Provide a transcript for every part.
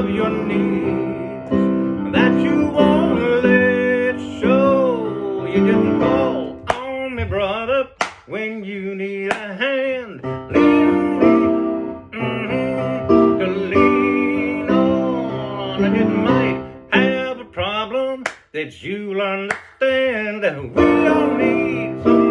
of your needs that you won't let show. You can call on me, brother, when you need a hand. Lean, lean, mm -hmm, to lean on, and you might have a problem that you'll understand. That We all need some.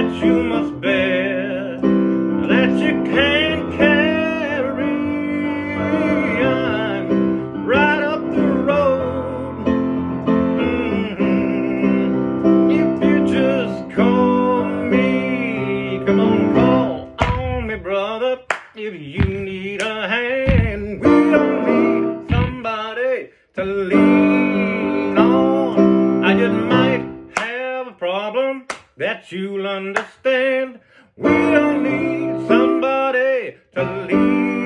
That you must bear, that you can't carry, I'm right up the road. Mhm. If you just call me, come on, call on me, brother. If you need a hand, we don't need somebody to lean on. I just might have a problem that you'll understand. We don't need somebody to lean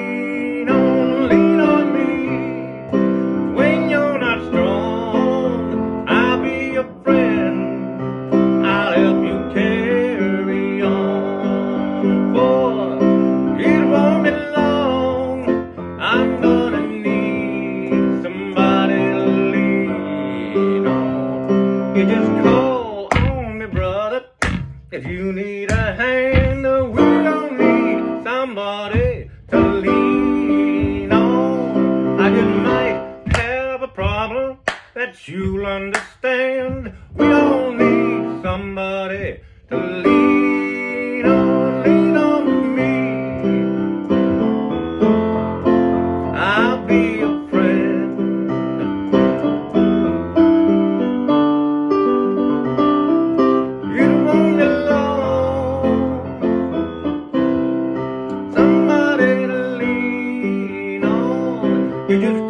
If you need a hand, we don't need somebody to lean on. I just might have a problem that you'll understand. We don't need somebody to lean You do